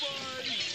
Barn.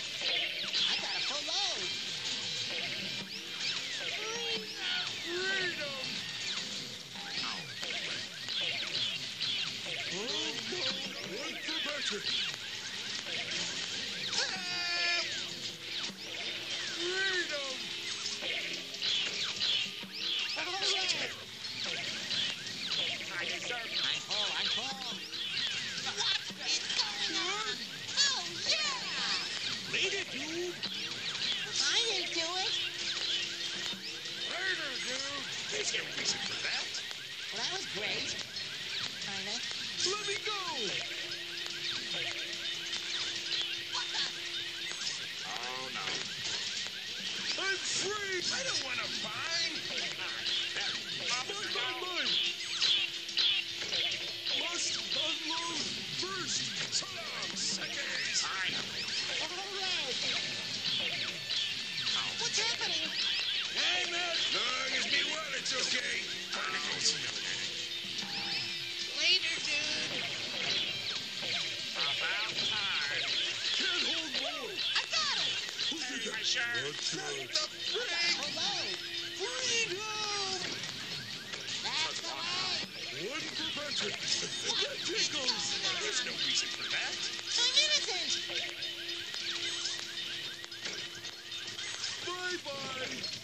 Freedom. That's. Wouldn't prevent it. There's no reason for that. I'm innocent. Bye-bye.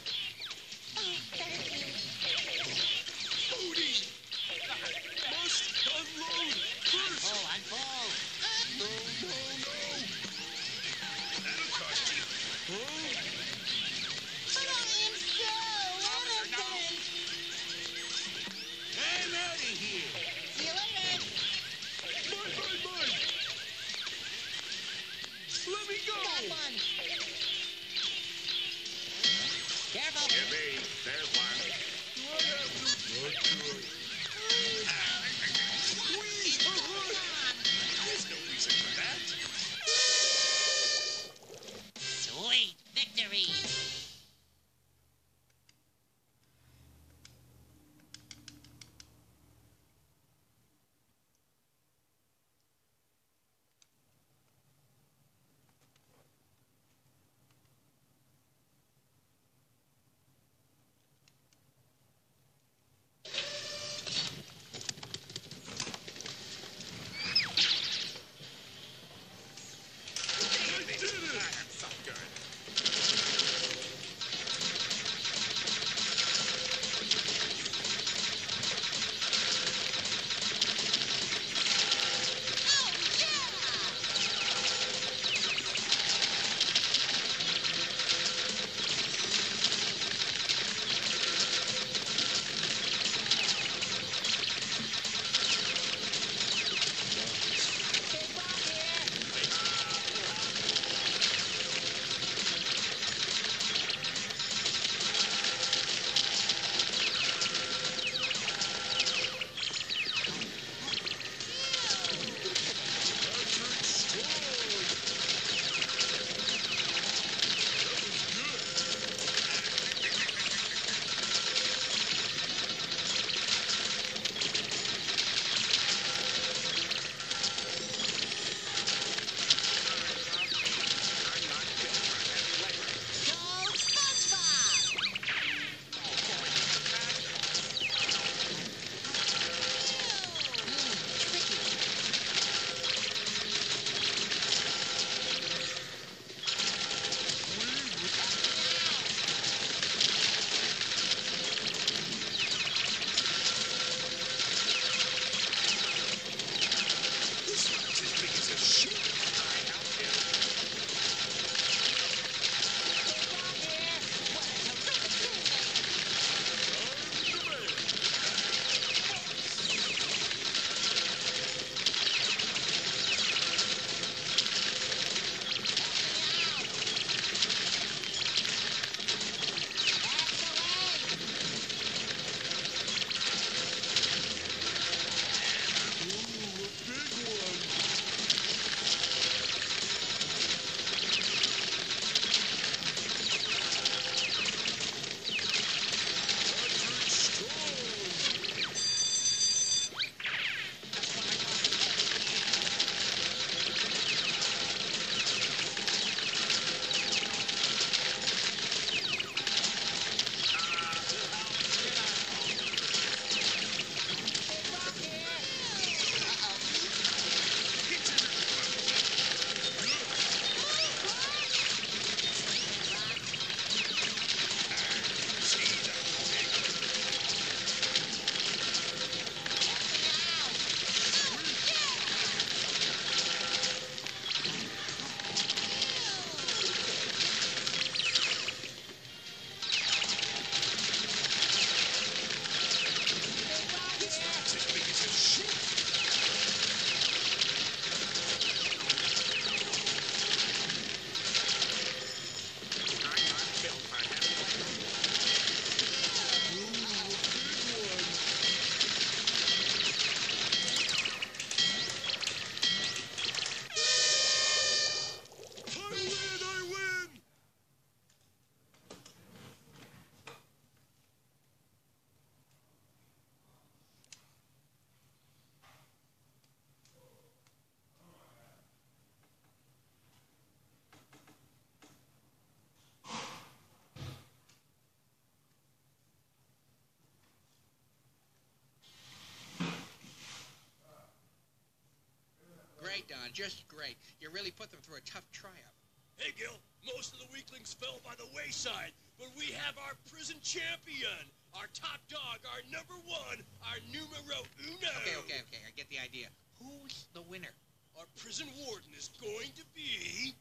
Just great. You really put them through a tough tryout. Hey, Gil, most of the weaklings fell by the wayside, but we have our prison champion, our top dog, our number one, our numero uno. Okay, okay, okay. I get the idea. Who's the winner? Our prison warden is going to be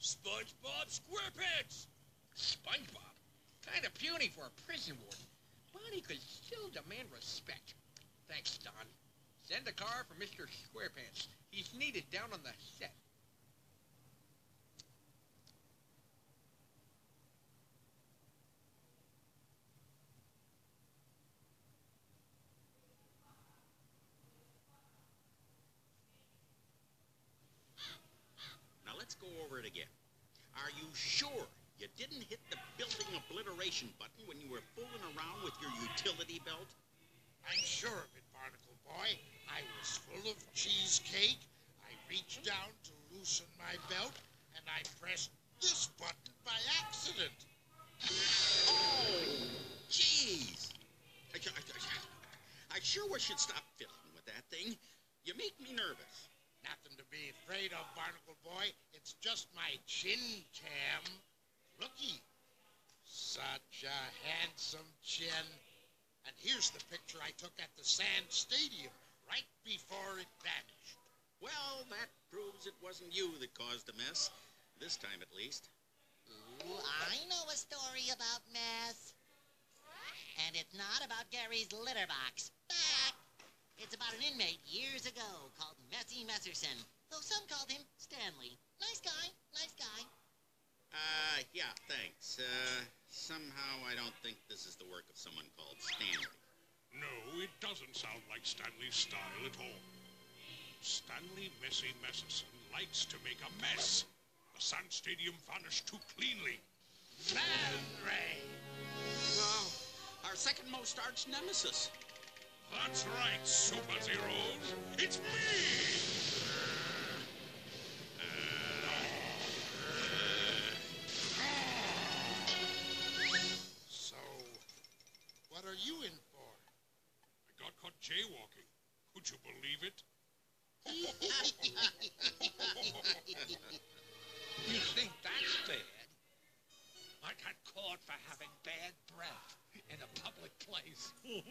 SpongeBob SquarePants. SpongeBob. Kind of puny for a prison warden, but he could still demand respect. Thanks, Don. Send a car for Mr. SquarePants. He's needed down on the set. Now let's go over it again. Are you sure you didn't hit the building obliteration button when you were fooling around with your utility belt? I'm sure of it, Barnacle Boy. I was full of cheesecake. I reached down to loosen my belt, and I pressed this button by accident. Oh, jeez. I, I, I, I sure wish you'd stop fiddling with that thing. You make me nervous. Nothing to be afraid of, Barnacle Boy. It's just my chin cam. Looky. Such a handsome chin. And here's the picture I took at the Sand Stadium right before it vanished. Well, that proves it wasn't you that caused the mess. This time, at least. Ooh, I know a story about mess. And it's not about Gary's litter box. Back! It's about an inmate years ago called Messy Messerson, though some called him Stanley. Nice guy, nice guy. Uh, yeah, thanks. Uh, somehow I don't think this is the work of someone called Stanley. No, it doesn't sound like Stanley's style at all. Stanley Messy Messerson likes to make a mess. The Sand Stadium vanished too cleanly. Man Ray! Well, our second most arch nemesis. That's right, Super Zeros. It's me! Are you in for? I got caught jaywalking. Could you believe it? You think that's bad? I got caught for having bad breath in a public place. a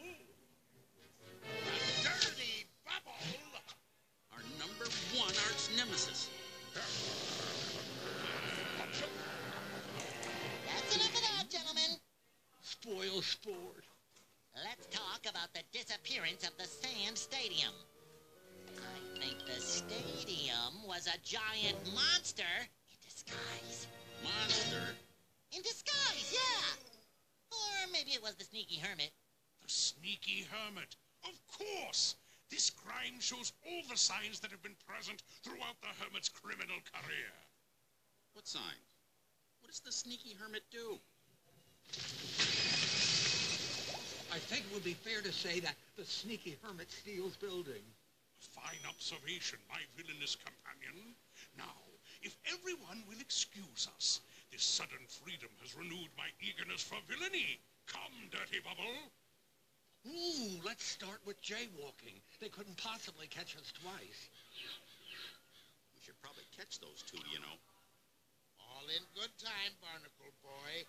Dirty Bubble! Our number one arch nemesis. The of the Sand Stadium. I think the stadium was a giant monster in disguise. Monster. In disguise, yeah! Or maybe it was the sneaky hermit. The sneaky hermit. Of course! This crime shows all the signs that have been present throughout the hermit's criminal career. What signs? What does the sneaky hermit do? I think it would be fair to say that the sneaky hermit steals building. Fine observation, my villainous companion. Now, if everyone will excuse us, this sudden freedom has renewed my eagerness for villainy. Come, Dirty Bubble. Ooh, let's start with jaywalking. They couldn't possibly catch us twice. We should probably catch those two, you know. All in good time, Barnacle Boy.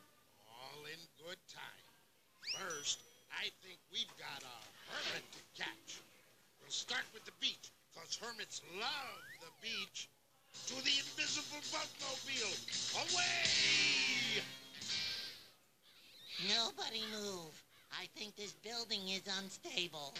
All in good time. First, I think we've got a hermit to catch. We'll start with the beach, because hermits love the beach. To the invisible Boatmobile! Away! Nobody move. I think this building is unstable.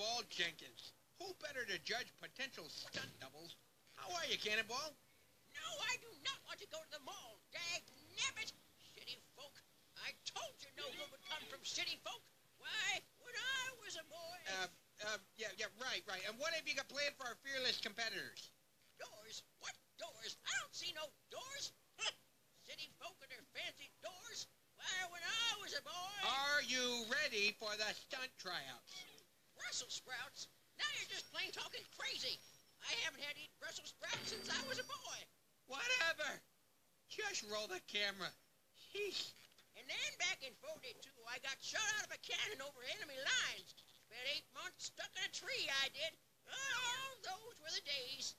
Cannonball Jenkins. Who better to judge potential stunt doubles? How are you, Cannonball? No, I do not want to go to the mall. Dag nabbit! City folk. I told you no good would come from city folk. Why, when I was a boy... Uh, uh, yeah, yeah, right, right. And what have you got planned for our fearless competitors? Doors? What doors? I don't see no doors. City folk and their fancy doors. Why, when I was a boy... Are you ready for the stunt tryouts? Brussels sprouts? Now you're just plain talking crazy. I haven't had to eat Brussels sprouts since I was a boy. Whatever. Just roll the camera. Sheesh. And then back in 42, I got shot out of a cannon over enemy lines. Spent eight months stuck in a tree, I did. Oh, those were the days.